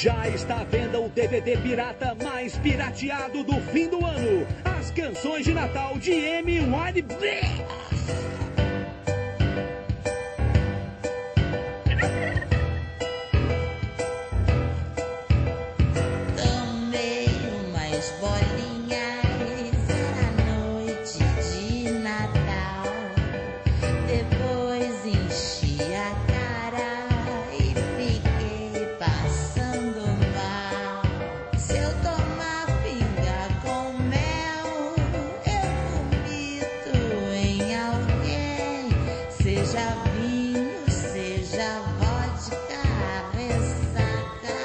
Já está à venda o DVD pirata mais pirateado do fim do ano. As canções de Natal de Amy Winehouse. Tomei umas bolinhas, era noite de Natal. Depois enchi a cara e fiquei passando Seja vinho, seja vodka, a ressaca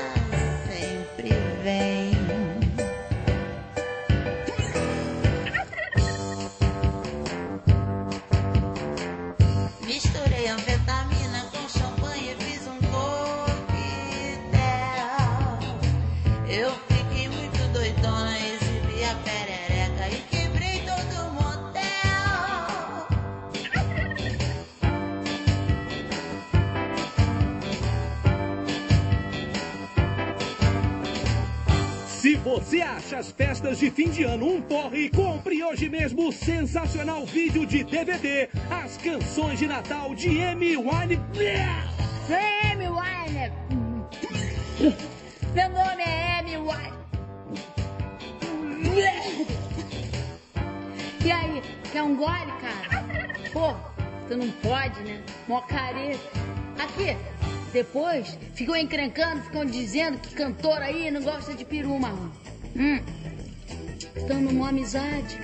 sempre vem. Misturei anfetamina com champanhe e fiz um coquetel. Eu fiquei muito doidona, exibi você acha as festas de fim de ano um porre, compre hoje mesmo o sensacional vídeo de DVD As Canções de Natal de Amy Winehouse. Amy Wine. Meu nome é Amy Wine. E aí, quer um gole, cara? Pô, tu não pode, né? Mó careta. Aqui, depois ficam encrencando, ficam dizendo que cantor aí não gosta de peru marrom. Hum. Tamo numa amizade.